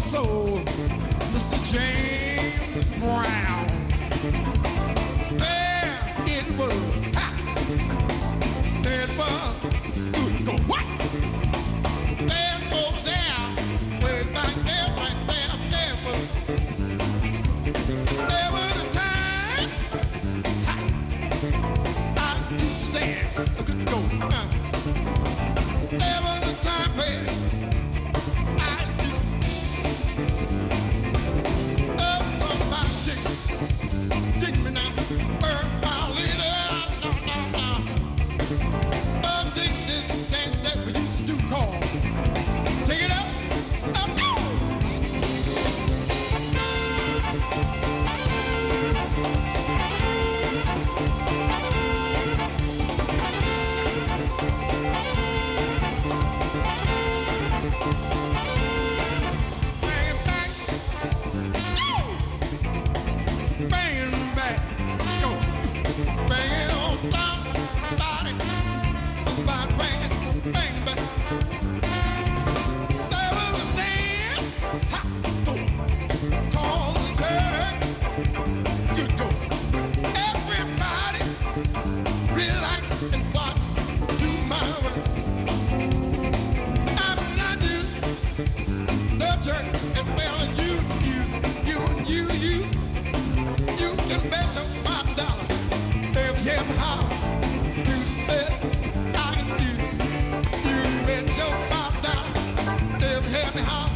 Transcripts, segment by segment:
Soul, Mr. James Brown. Dollar if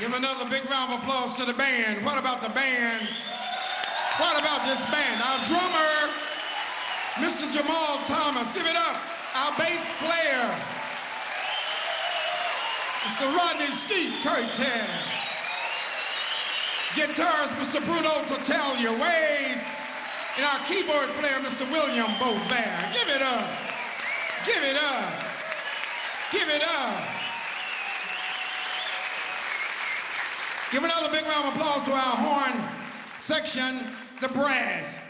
Give another big round of applause to the band. What about the band? What about this band? Our drummer, Mr. Jamal Thomas. Give it up. Our bass player, Mr. Rodney Skeet Curtis. Guitarist, Mr. Bruno Tatalia Ways. And our keyboard player, Mr. William Boulware. Give it up. Give it up. Give it up. Give another big round of applause to our horn section, the brass.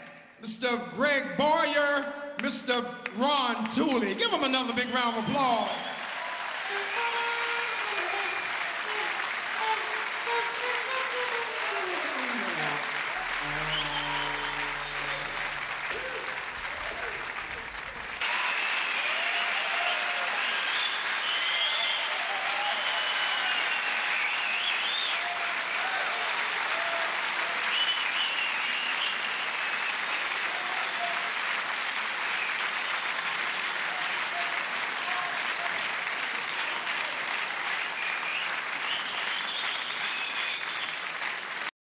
Mr. Greg Boyer, Mr. Ron Tooley. Give them another big round of applause.